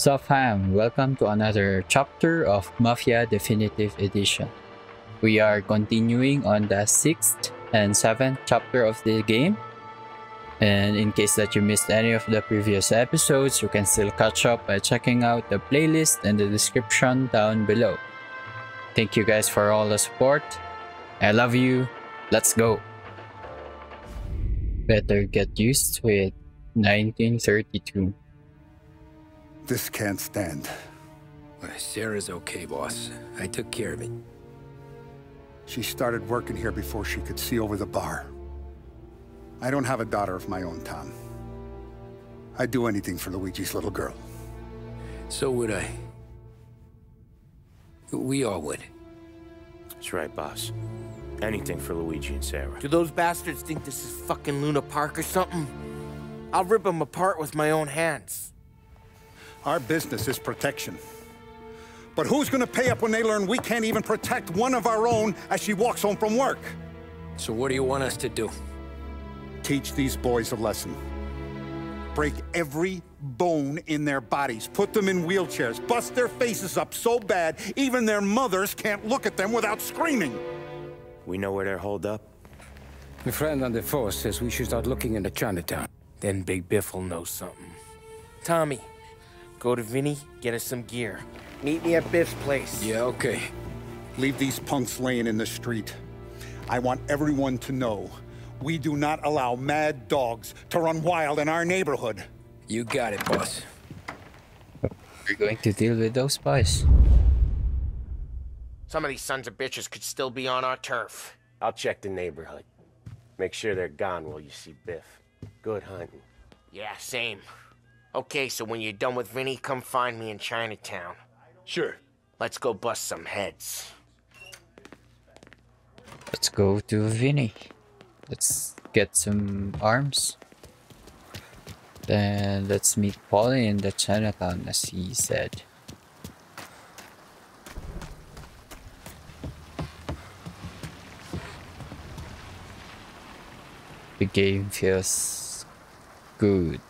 So fam, welcome to another chapter of Mafia Definitive Edition. We are continuing on the 6th and 7th chapter of the game. And in case that you missed any of the previous episodes, you can still catch up by checking out the playlist and the description down below. Thank you guys for all the support. I love you. Let's go. Better get used to it. 1932. This can't stand. Sarah's okay, boss. I took care of it. She started working here before she could see over the bar. I don't have a daughter of my own, Tom. I'd do anything for Luigi's little girl. So would I. We all would. That's right, boss. Anything for Luigi and Sarah. Do those bastards think this is fucking Luna Park or something? I'll rip them apart with my own hands. Our business is protection. But who's gonna pay up when they learn we can't even protect one of our own as she walks home from work? So what do you want us to do? Teach these boys a lesson. Break every bone in their bodies. Put them in wheelchairs. Bust their faces up so bad, even their mothers can't look at them without screaming. We know where they're holed up. My friend on the force says we should start looking into Chinatown. Then Big Biff will know something. Tommy, go to Vinny, get us some gear. Meet me at Biff's place. Yeah, okay. Leave these punks laying in the street. I want everyone to know we do not allow mad dogs to run wild in our neighborhood. You got it, boss. We're going to deal with those spies. Some of these sons of bitches could still be on our turf. I'll check the neighborhood. Make sure they're gone while you see Biff. Good hunting. Yeah, same. Okay, so when you're done with Vinny, come find me in Chinatown. Sure. Let's go bust some heads. Let's go to Vinny. Let's get some arms. Then let's meet Paulie in the Chinatown as he said. The game feels good.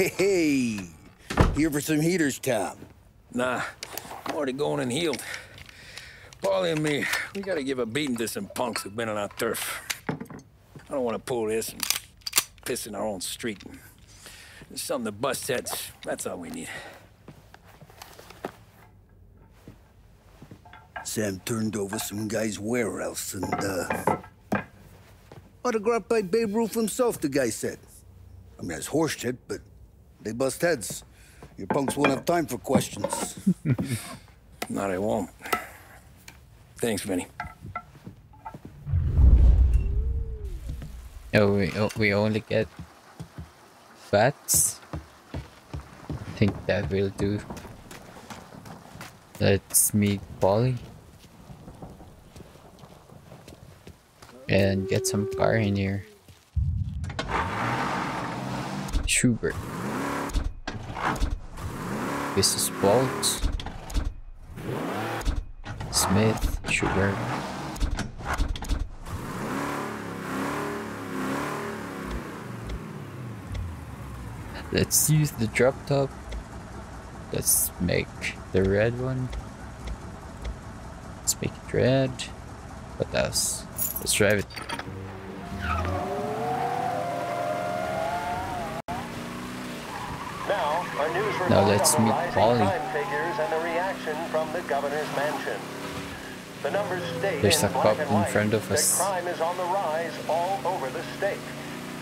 Hey, here for some heaters, Tom. Nah, I'm already going and healed. Paulie and me, we gotta give a beating to some punks who've been on our turf. I don't want to pull this and piss in our own street. There's something to bust heads. That's all we need. Sam turned over some guy's warehouse and, uh... Autographed by Babe Ruth himself, the guy said. I mean, that's horse shit, but they bust heads. Your punks won't have time for questions. Not they won't. Thanks, Vinny. Oh, we, oh, we only get bats. I think that will do. Let's meet Paulie. And get some car in here. Shubert. This is Bolt. Smith, Sugar. Let's use the drop top. Let's make the red one. Let's make it red. What else? Let's drive it. Now, a news report Now let's meet Paulie. figures and the reaction from the governor's mansion. The numbers state There's a cop in front of us. crime is on the rise all over the state.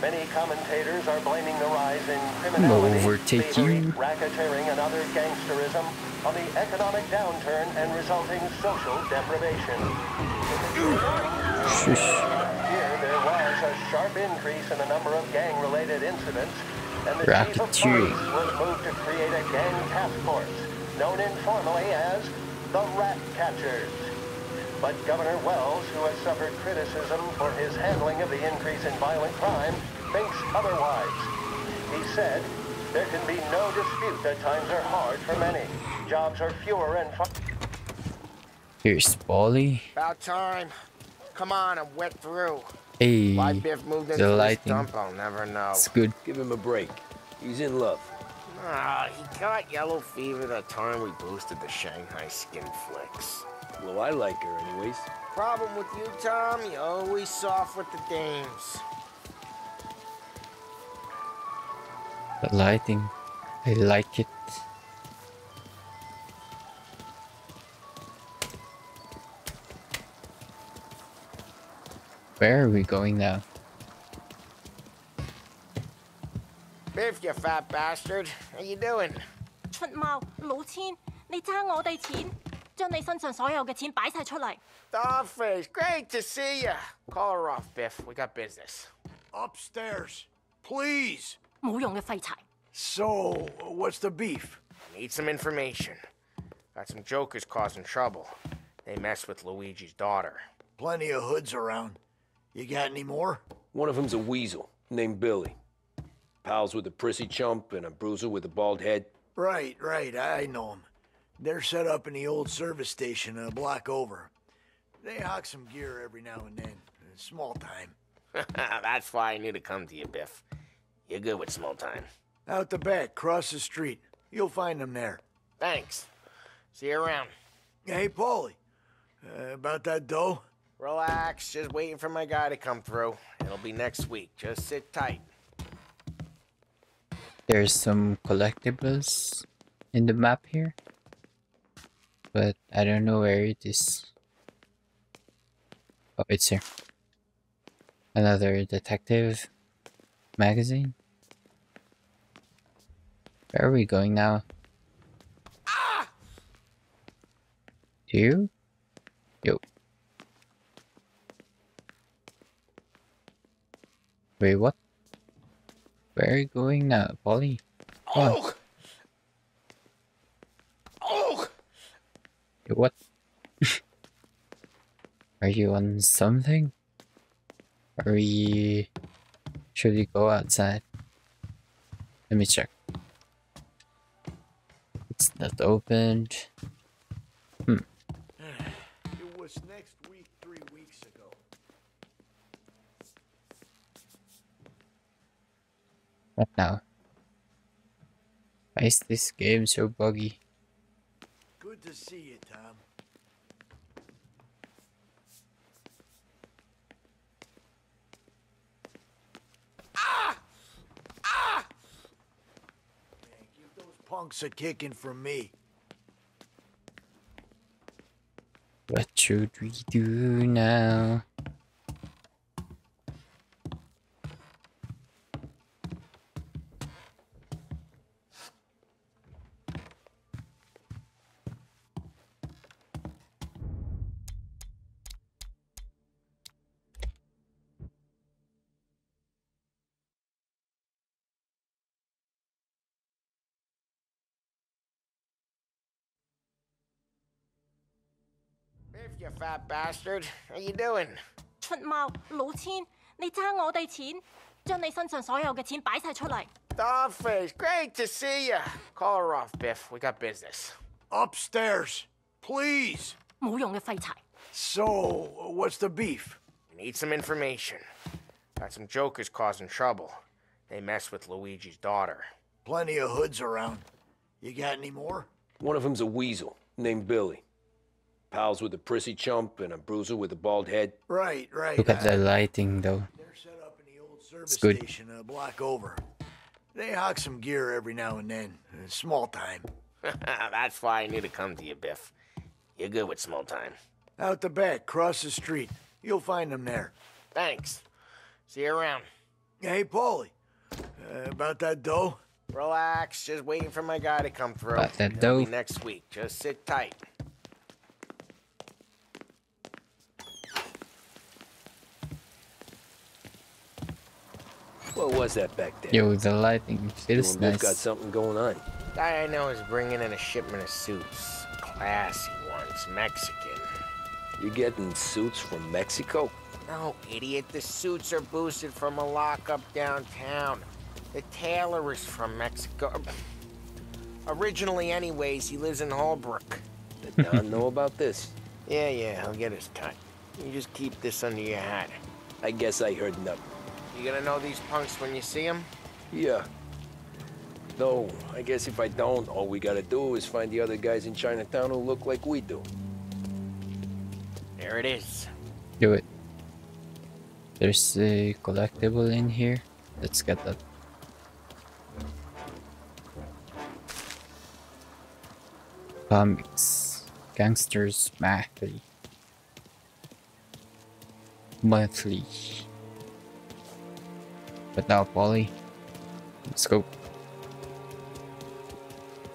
Many commentators are blaming the rise in criminality, overtake you. racketeering, and other gangsterism on the economic downturn and resulting social deprivation. Shush. Here, there was a sharp increase in the number of gang-related incidents, and of Racketeering. was moved to create a gang task force, known informally as the Rat Catchers. But Governor Wells, who has suffered criticism for his handling of the increase in violent crime, thinks otherwise. He said, there can be no dispute that times are hard for many. Jobs are fewer and far... Here's Paulie. About time. Come on, I'm wet through. Hey, Why Biff moved into the this lighting. dump, I'll never know. it's good. Give him a break. He's in love. Ah, he got yellow fever the time we boosted the Shanghai skin flicks. Well, I like her anyways. Problem with you, Tom, you always soft with the dames. The lighting, I like it. Where are we going now? Biff, you fat bastard. How you doing? 出猫老千，你争我哋钱，将你身上所有嘅钱摆晒出嚟。 Dogface, great to see ya. Call her off, Biff. We got business. Upstairs, please. 冇用嘅废柴。 So, what's the beef? Need some information. Got some jokers causing trouble. They mess with Luigi's daughter. Plenty of hoods around. You got any more? One of them's a weasel named Billy. Pals with a prissy chump and a bruiser with a bald head. Right, right, I know 'em. They're set up in the old service station a block over. They hawk some gear every now and then. Small time. That's why I knew to come to you, Biff. You're good with small time. Out the back, cross the street. You'll find them there. Thanks. See you around. Hey, Paulie. Uh, about that dough? Relax, just waiting for my guy to come through. It'll be next week. Just sit tight. There's some collectibles in the map here, but I don't know where it is. Oh, it's here. Another detective magazine. Where are we going now? Ah! You? Yo. Wait, what? Where are you going now, Paulie? Oh! Oh! Hey, What? Are you on something? Are we... Should we go outside? Let me check. It's not opened. It was next week three weeks ago. What now? Why is this game so buggy? Good to see you, Tom. Ah! Man, give those punks a kicking from me. What should we do now? you fat bastard. How you doing? 出猫老千，你争我哋钱，将你身上所有嘅钱摆晒出嚟。 Dogface, great to see ya. Call her off, Biff. We got business. Upstairs, please. 冇用嘅废柴。 So, what's the beef? Need some information. Got some jokers causing trouble. They mess with Luigi's daughter. Plenty of hoods around. You got any more? One of them's a weasel named Billy. Pals with a prissy chump and a bruiser with a bald head. Right, right. Look at I- the lighting though. They're set up in the old service It's good. station a block over. They hawk some gear every now and then. Small time. That's why I knew to come to you, Biff. You're good with small time. Out the back, cross the street. You'll find them there. Thanks. See you around. Hey, Paulie. Uh, about that dough? Relax, just waiting for my guy to come through. About that It'll be dough. next week. Just sit tight. What was that back there? Yo, the lighting feels Doing Biff got something going on. Guy I know is bringing in a shipment of suits. Classy ones, Mexican. You're getting suits from Mexico? No, idiot. The suits are boosted from a lockup downtown. The tailor is from Mexico. Originally, anyways, he lives in Holbrook. Did Don know about this? Yeah, yeah, he'll get his cut. You just keep this under your hat. I guess I heard nothing. You gonna know these punks when you see them? Yeah. No, I guess if I don't, all we gotta do is find the other guys in Chinatown who look like we do. There it is. Do it. There's a collectible in here. Let's get that. Comics. Gangsters Monthly. Monthly. But now, Paulie. Let's go.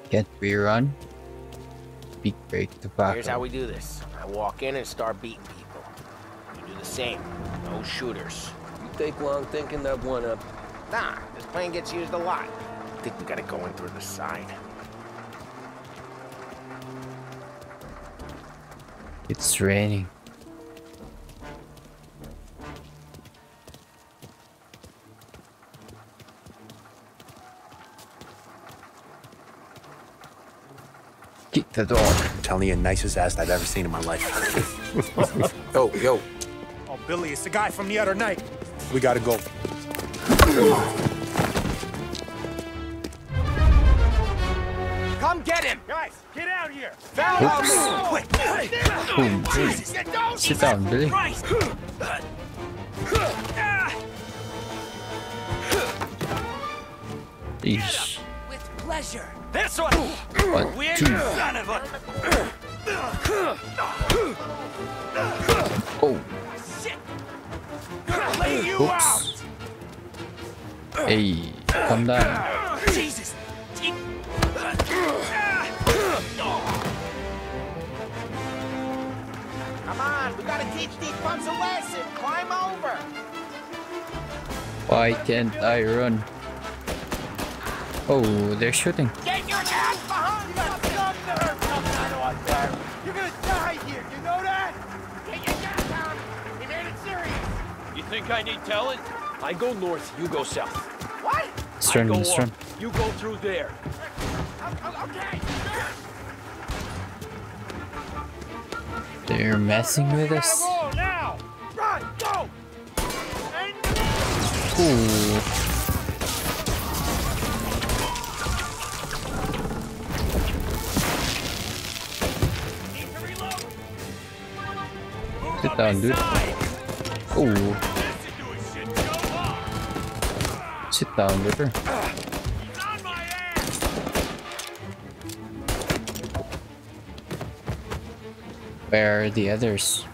Can't we run? Big break tobacco. Here's how we do this. I walk in and start beating people. You do the same. No shooters. You take long thinking that one up. Nah, this plane gets used a lot. I think we gotta go in through the side. It's raining. The door. I'm telling you, nicest ass I've ever seen in my life. yo, yo. Oh, Billy, it's the guy from the other night. We gotta go. Come get him! Guys, get out here! Oops. Boom. Oh, Sit down, Billy. Eesh. With pleasure. This one! One, We ain't two. son of a... Oh. Lay you out! Oops. Hey, calm down. Jesus! Come on, we gotta teach these punks a lesson. Climb over. Why can't I run? Oh, they're shooting. Get your ass behind us! You're gonna die here, you know that? Get your gas down! He made it serious! You think I need telling? I go north, you go south. What? Let's run, I go let's up. You go through there. Okay! They're messing with us. Now! Run, go! Ooh. Sit down, dude. Ooh. Sit down, liver. Where are the others?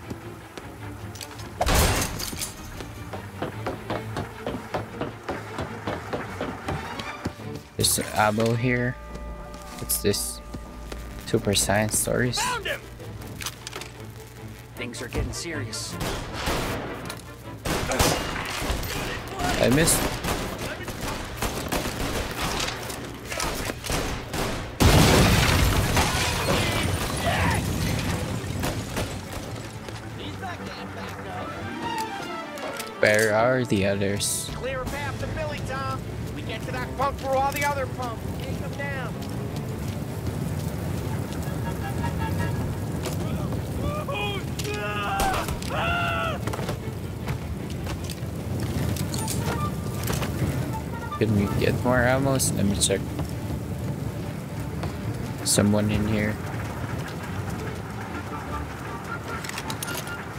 There's some ammo here. What's this? Super Science Stories? Things are getting serious. I missed. Are the others? Clear path to Billy, Tom. We get to that punk through all the other punks. Take them down. Can we get more ammo? Let me check. Someone in here.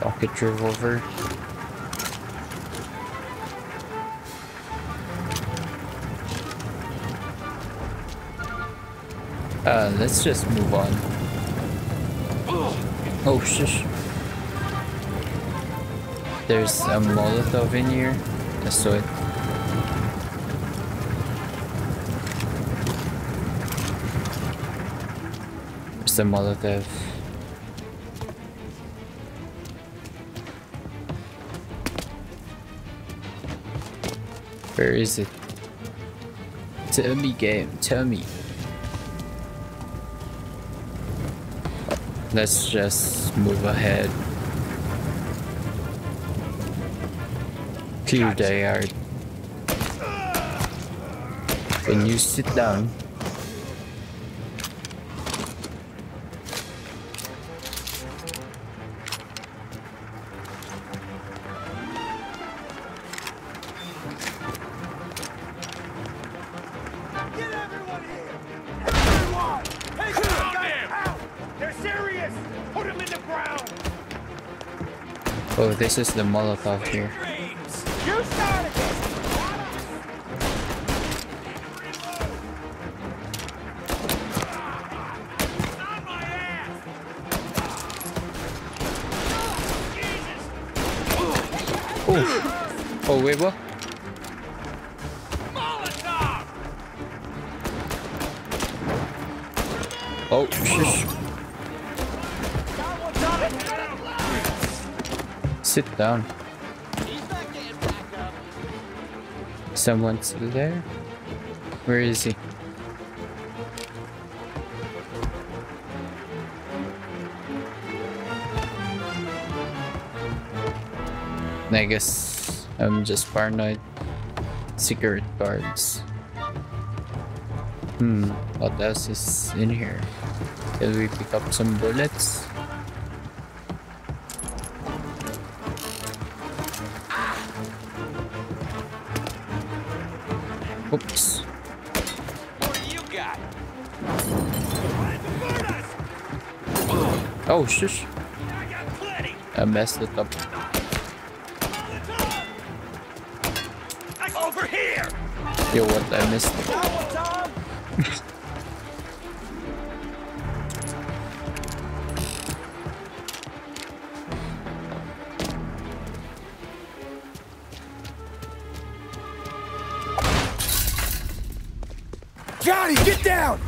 Pocket revolver. Uh, let's just move on. Oh, shush. There's a Molotov in here. I saw it. There's a Molotov. Where is it? Tell me, game. Tell me. Let's just move ahead. Clear the yard. Can you sit down? This is the Molotov here. Sit down. Someone's still there? Where is he? I guess I'm just paranoid. Secret guards. Hmm, what else is in here? Can we pick up some bullets? Oh. I messed it up. Over here! Yo, what I missed. Johnny, get down!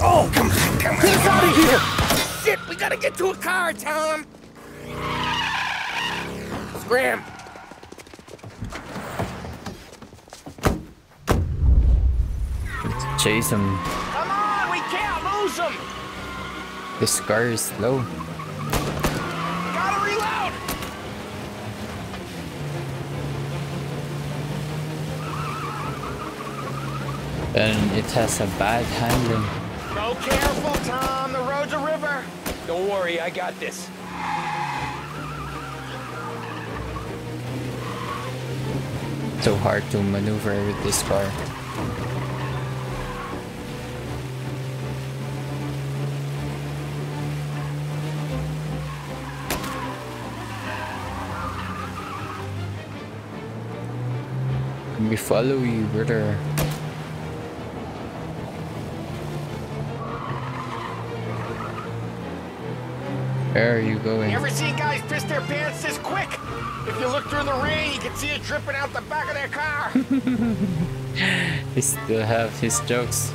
Oh, come on, come on. Get us out of here! Gotta get to a car, Tom! Scram! Chase him. Come on, we can't lose him! This car is slow. Gotta reload! And it has a bad handling. Go careful, Tom. The road's a river. Don't worry, I got this. So hard to maneuver with this car. Let me follow you, brother. Where are you going? You ever seen guys piss their pants this quick? If you look through the rain, you can see it dripping out the back of their car. He still have his jokes.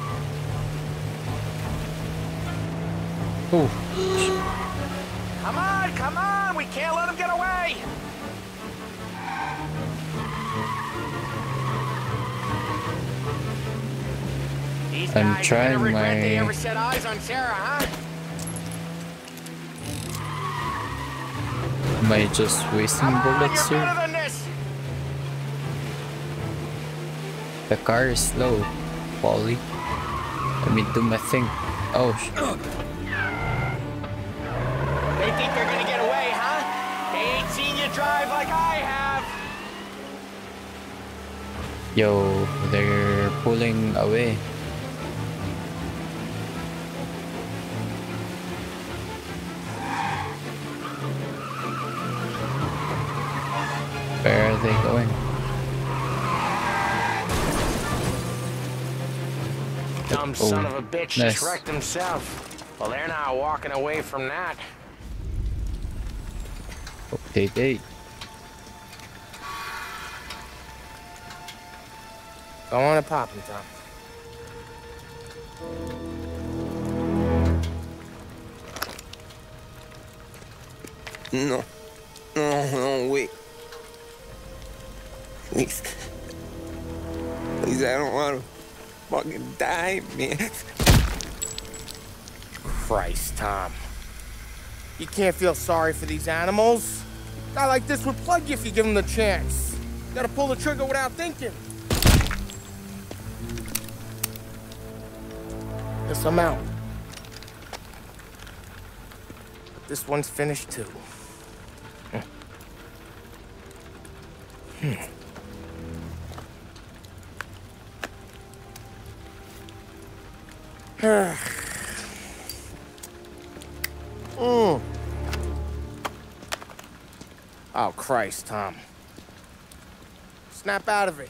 Oh, come on, come on. We can't let him get away. These I'm trying gonna regret they my- am I just wasting bullets here? better than this. The car is slow, Paulie. Let me do my thing. Oh, sh- They think they're gonna get away, huh? They ain't seen you drive like I have. yo, they're pulling away. Dumb Oh, son of a oh, bitch nice. just wrecked himself. Well, they're not walking away from that. Update 8. Go on and pop him, Tom. No. No, no, wait. Please. Please, I don't want to fucking die, man. Christ, Tom. You can't feel sorry for these animals. A guy like this would plug you if you give him the chance. You gotta pull the trigger without thinking. Guess I'm out. But this one's finished too. Hmm. Hmm. Christ, Tom. Snap out of it.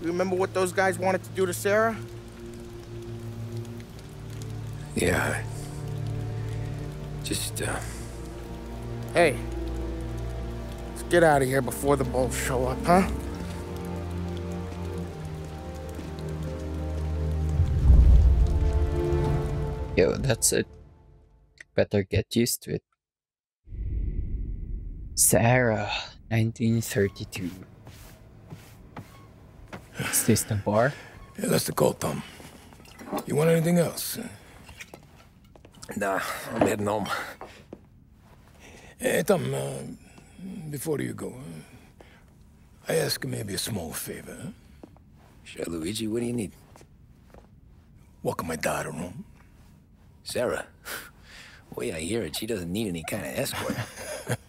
You remember what those guys wanted to do to Sarah? Yeah. Just, uh... Hey. Let's get out of here before the bulls show up, huh? Yo, that's it. Better get used to it. Sarah, 1932. Is this the bar? Yeah, that's the call, thumb. You want anything else? Nah, I'm heading home. Hey, Tom, uh, before you go, uh, I ask maybe a small favor. Huh? Sure, Luigi, what do you need? Welcome my daughter home. Sarah? way I hear it, she doesn't need any kind of escort.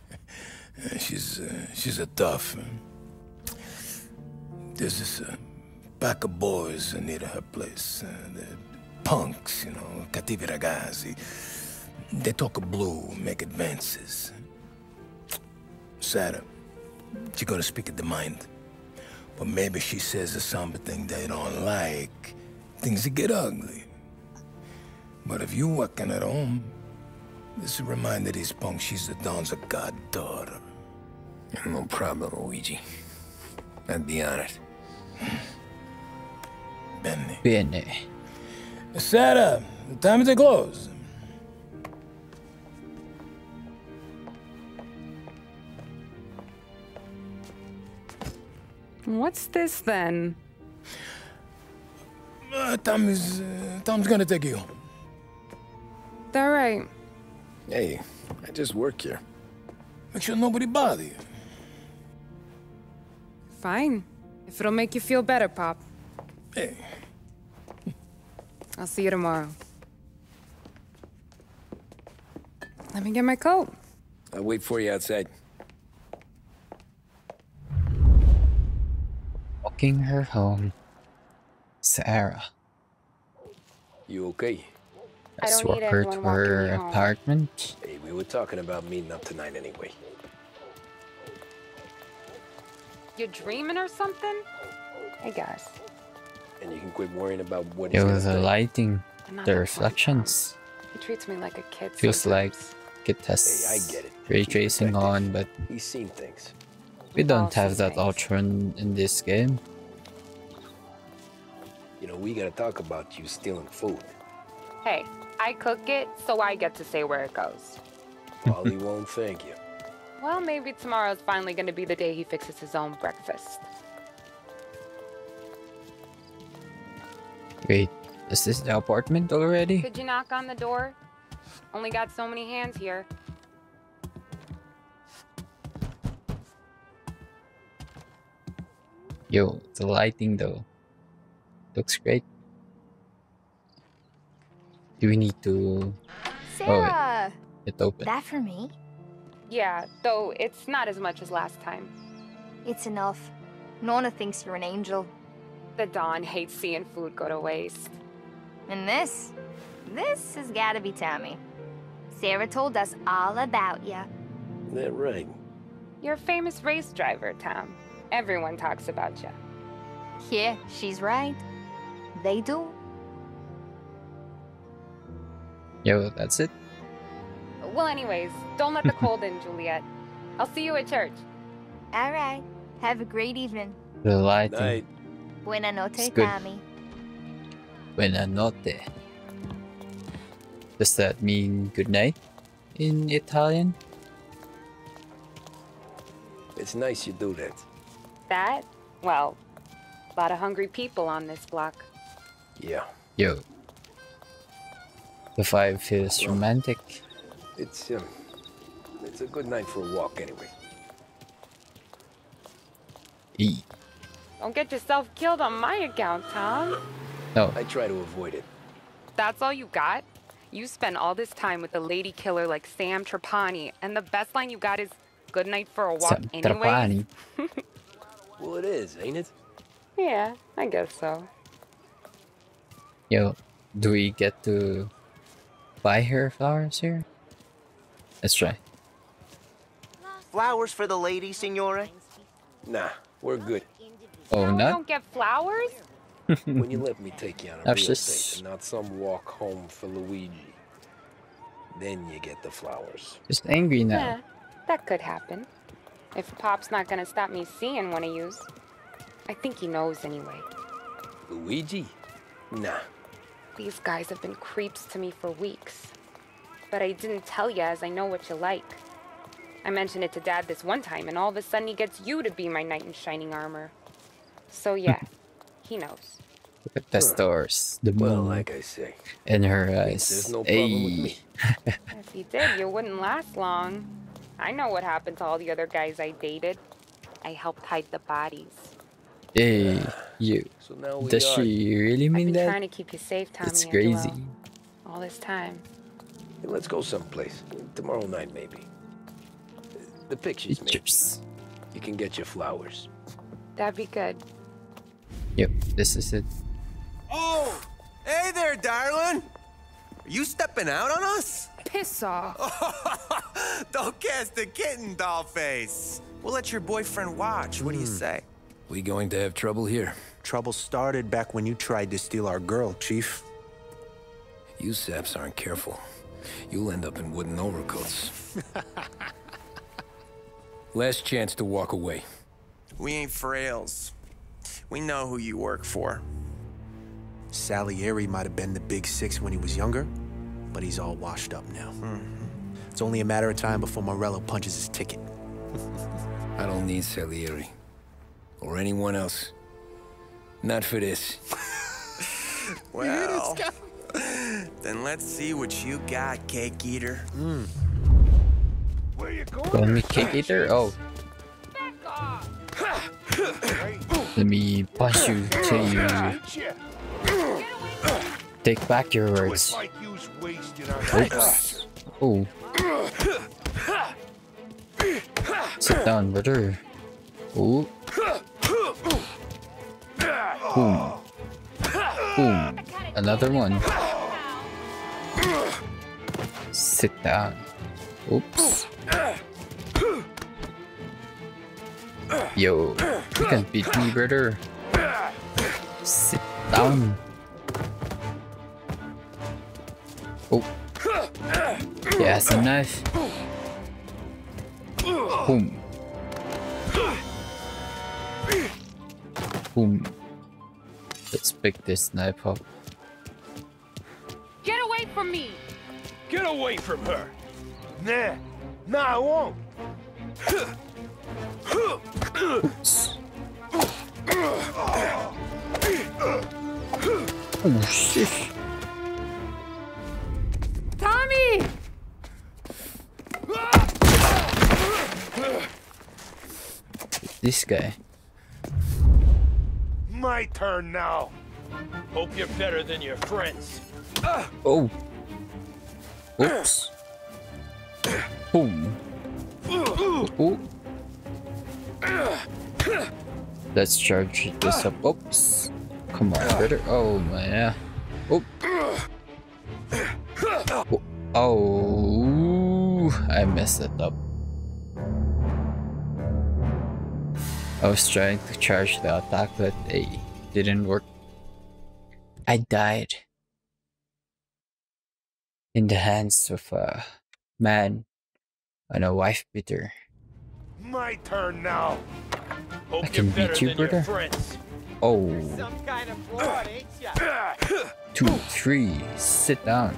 She's, uh, she's a tough. uh, There's this uh, pack of boys near her place. They're punks, you know, cattivi ragazzi. They talk blue, make advances. Sarah, she gonna speak at the mind. But maybe she says something they don't like. Things get ugly. But if you working at home, this will remind these punks she's the Don's a goddaughter. No problem, Luigi. I'd be honored. Benny. Bene. Sarah, the time to close. What's this then? Uh, Tom is, uh, Tom's gonna take you home. All right. Hey, I just work here. Make sure nobody bother you. Fine. If it'll make you feel better, Pop. Hey. I'll see you tomorrow. Let me get my coat. I'll wait for you outside. Walking her home. Sarah. You okay? Let's walk her to her apartment. Hey, we were talking about meeting up tonight anyway. You dreaming or something? I guess. And you can quit worrying about what he's Yo, gonna the think. lighting, the reflections. He treats me like a kid. Feels like sometimes. it has Hey, I get it. ray tracing protective. on, but He's seen things. we don't have that things. option in this game. You know, we gotta talk about you stealing food. Hey, I cook it, so I get to say where it goes. Wally won't thank you. Well, maybe tomorrow's finally gonna be the day he fixes his own breakfast. Wait, is this the apartment already? Could you knock on the door? Only got so many hands here. Yo, the lighting though. Looks great. Do we need to... Oh, wait. Sarah! It open. that for me? Yeah, though it's not as much as last time. It's enough. Nona thinks you're an angel. The Don hates seeing food go to waste. And this? This has gotta be Tammy. Sarah told us all about you. That right. You're a famous race driver, Tom. Everyone talks about you. Yeah, she's right. They do. Yo, that's it? Well, anyways, don't let the cold in, Juliet. I'll see you at church. All right. Have a great evening. The lighting. Night. Buena noche, It's good. Buena notte. Does that mean good night in Italian? It's nice you do that. That? Well, a lot of hungry people on this block. Yeah. Yo. The vibe feels romantic. It's um it's a good night for a walk anyway. E. Don't get yourself killed on my account, Tom. No. I try to avoid it. That's all you got? You spend all this time with a lady killer like Sam Trapani, and the best line you got is good night for a walk Sam anyway. Trapani. Well, it is, ain't it? Yeah, I guess so. Yo, do we get to buy her flowers here? Let's try. flowers for the lady, signore? Nah, we're good. Oh, no. You not? don't get flowers? when you let me take you on a real just- date and not some walk home for Luigi, then you get the flowers. Just angry now. Yeah, that could happen. If Pop's not gonna stop me seeing one of yous. I think he knows anyway. Luigi? Nah. These guys have been creeps to me for weeks. But I didn't tell you as I know what you like. I mentioned it to Dad this one time, and all of a sudden he gets you to be my knight in shining armor. So yeah, hmm. he knows. Look at the stars, the moon, Well, like I say, in her eyes. there's no problem with me. If he did, you wouldn't last long. I know what happened to all the other guys I dated. I helped hide the bodies. Hey, you. So now we Does are- she really mean I've mean been that? trying to keep you safe, Tommy. It's crazy. Joel, All this time. Hey, let's go someplace. Tomorrow night, maybe. The pictures, Pictures. maybe. You can get your flowers. That'd be good. Yep, this is it. Oh! Hey there, darling! Are you stepping out on us? Piss off. Don't cast a kitten, doll face. We'll let your boyfriend watch. What do you hmm. say? We going to have trouble here? Trouble started back when you tried to steal our girl, Chief. You saps aren't careful. You'll end up in wooden overcoats. Last chance to walk away. We ain't frails. We know who you work for. Salieri might have been the big six when he was younger, but he's all washed up now. Mm-hmm. It's only a matter of time before Morello punches his ticket. I don't need Salieri. Or anyone else. Not for this. Well, then let's see what you got, cake eater. Where you going? Call me cake eater? Oh. Let me punch you till you take back your words. like you's wasting our time. Oops. Oh, sit down, brother. Oh, boom. Boom. Another one. Sit down. Oops. Yo, you can beat me, brother. Sit down. Oh. He has a knife. Boom. Boom. Let's pick this knife up. Get away from me! Get away from her. Nah, nah, I won't. Oops. Oh shit. Tommy! This guy. My turn now. Hope you're better than your friends. Oh. Oops. Boom. Oh. Let's charge this up. Oops. Come on, brother. Oh man. Oh. Oh. I messed it up. I was trying to charge the attack, but it didn't work. I died in the hands of a man and a wife beater. My turn now. Hope I can you're beat you, than your brother. Oh, kind of broad, two, three, sit down.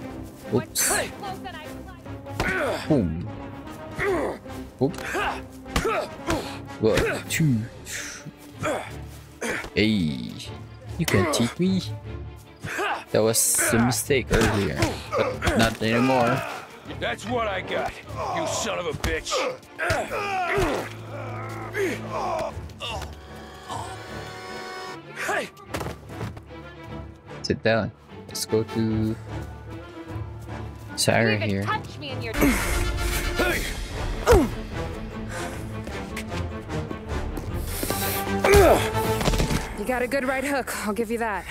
Oops. Boom. Oop. One, two. Hey, you can teach me. That was a mistake earlier, but not anymore. That's what I got, you son of a bitch. Hey, Sit down. Let's go to You Sarah even here. touch me in your... hey. You got a good right hook, I'll give you that.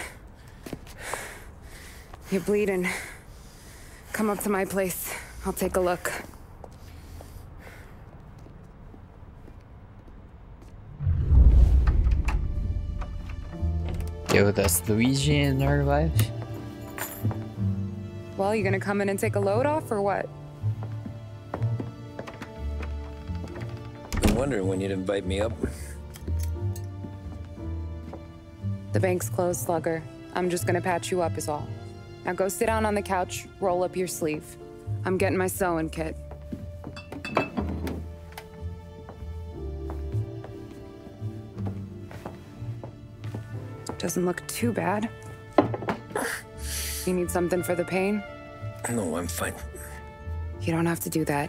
You're bleeding. Come up to my place. I'll take a look. Yo, that's Luigi in our life. Well, you gonna come in and take a load off or what? I'm wondering when you'd invite me up. The bank's closed, Slugger. I'm just gonna patch you up is all. Now go sit down on the couch, roll up your sleeve. I'm getting my sewing kit. Doesn't look too bad. You need something for the pain? No, I'm fine. You don't have to do that.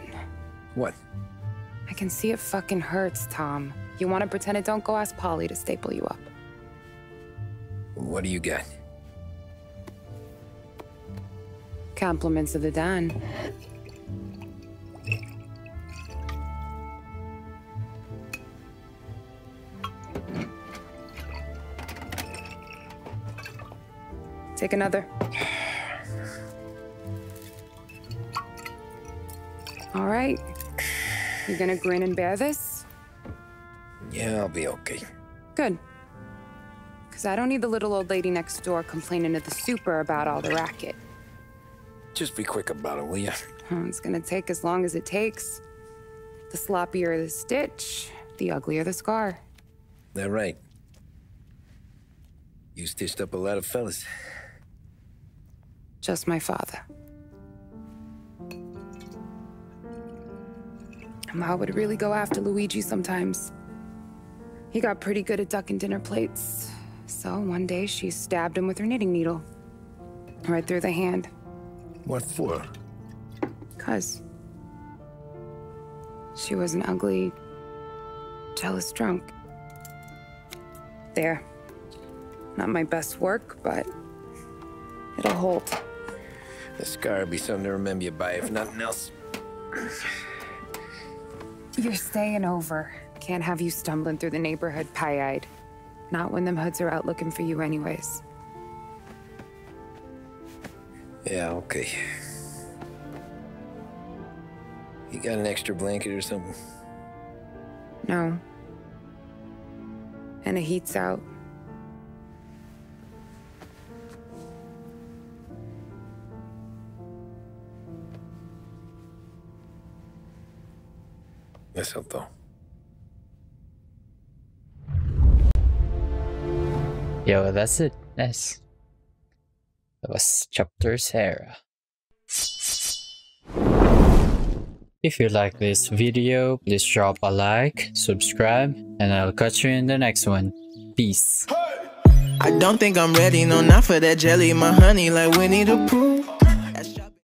What? I can see it fucking hurts, Tom. You want to pretend it don't go ask Paulie to staple you up. What do you got? Compliments of the Don. Take another. All right. You gonna grin and bear this? Yeah, I'll be okay. Good. Because I don't need the little old lady next door complaining to the super about all the racket. Just be quick about it, will you? Oh, It's gonna take as long as it takes. The sloppier the stitch, the uglier the scar. That right. You stitched up a lot of fellas. Just my father. Ma would really go after Luigi sometimes. He got pretty good at ducking dinner plates. So one day she stabbed him with her knitting needle. Right through the hand. What for? Cuz. She was an ugly, jealous drunk. There. Not my best work, but it'll hold. The scar will be something to remember you by, if nothing else. You're staying over. Can't have you stumbling through the neighborhood pie-eyed. Not when them hoods are out looking for you anyways. Yeah, okay. You got an extra blanket or something? No. And the heat's out. Eso todo. Yo, that's it. Nice. That was Chapter Sarah. If you like this video, please drop a like, subscribe, and I'll catch you in the next one. Peace. I don't think I'm ready, no, not for that jelly, my honey, like Winnie the Pooh.